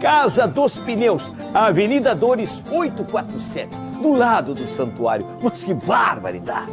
Casa dos Pneus, Avenida Dores 847, do lado do santuário. Mas que barbaridade!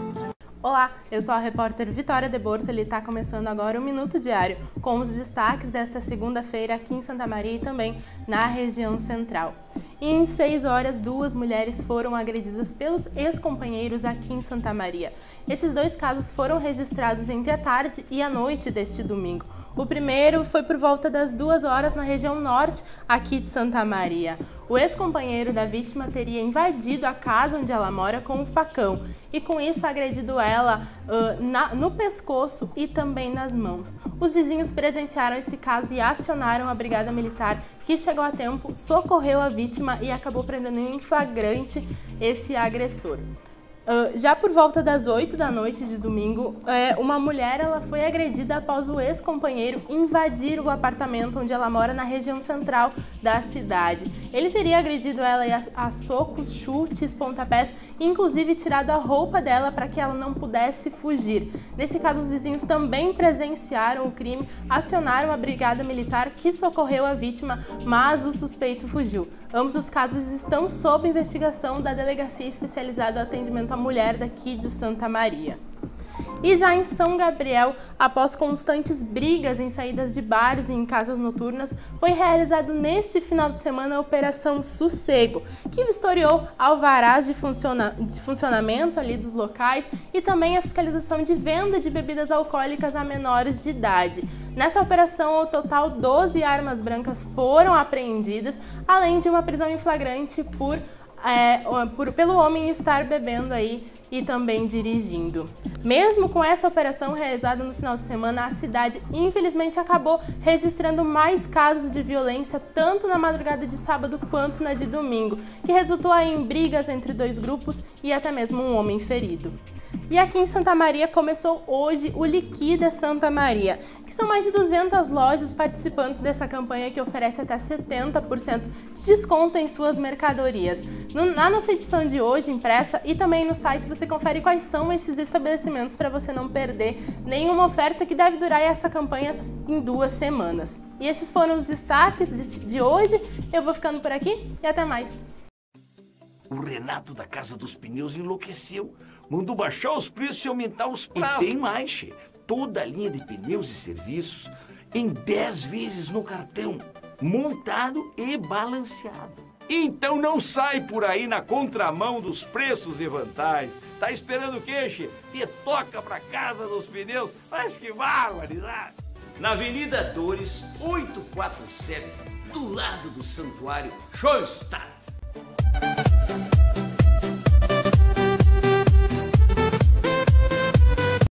Olá, eu sou a repórter Vitória de Borto e está começando agora o Minuto Diário, com os destaques desta segunda-feira aqui em Santa Maria e também na região central. Em seis horas, duas mulheres foram agredidas pelos ex-companheiros aqui em Santa Maria. Esses dois casos foram registrados entre a tarde e a noite deste domingo. O primeiro foi por volta das duas horas na região norte aqui de Santa Maria. O ex-companheiro da vítima teria invadido a casa onde ela mora com um facão e, com isso, agredido ela uh, na, no pescoço e também nas mãos. Os vizinhos presenciaram esse caso e acionaram a Brigada Militar, que chegou a tempo, socorreu a vítima e acabou prendendo em flagrante esse agressor. Uh, já por volta das 8 da noite de domingo, é, uma mulher ela foi agredida após o ex-companheiro invadir o apartamento onde ela mora na região central da cidade. Ele teria agredido ela a, a socos, chutes, pontapés inclusive tirado a roupa dela para que ela não pudesse fugir. Nesse caso, os vizinhos também presenciaram o crime, acionaram a brigada militar que socorreu a vítima, mas o suspeito fugiu. Ambos os casos estão sob investigação da Delegacia Especializada do Atendimento Mulher daqui de Santa Maria. E já em São Gabriel, após constantes brigas em saídas de bares e em casas noturnas, foi realizado neste final de semana a Operação Sossego, que vistoriou alvarás de, funciona de funcionamento ali dos locais e também a fiscalização de venda de bebidas alcoólicas a menores de idade. Nessa operação, ao total 12 armas brancas foram apreendidas, além de uma prisão em flagrante por, é, por pelo homem estar bebendo aí e também dirigindo. Mesmo com essa operação realizada no final de semana, a cidade infelizmente acabou registrando mais casos de violência tanto na madrugada de sábado quanto na de domingo, que resultou em brigas entre dois grupos e até mesmo um homem ferido. E aqui em Santa Maria começou hoje o Liquida Santa Maria, que são mais de 200 lojas participando dessa campanha que oferece até 70% de desconto em suas mercadorias. na nossa edição de hoje, impressa, e também no site, você confere quais são esses estabelecimentos para você não perder nenhuma oferta que deve durar essa campanha em duas semanas. E esses foram os destaques de hoje. Eu vou ficando por aqui e até mais. O Renato da Casa dos Pneus enlouqueceu. Mandou baixar os preços e aumentar os prazos. E tem mais, che. Toda a linha de pneus e serviços em 10 vezes no cartão, montado e balanceado. Então não sai por aí na contramão dos preços e vantagens. Tá esperando o quê, che? Te toca pra Casa dos Pneus. Mas que barbaridade! Na Avenida Dores, 847, do lado do Santuário Schoenstatt.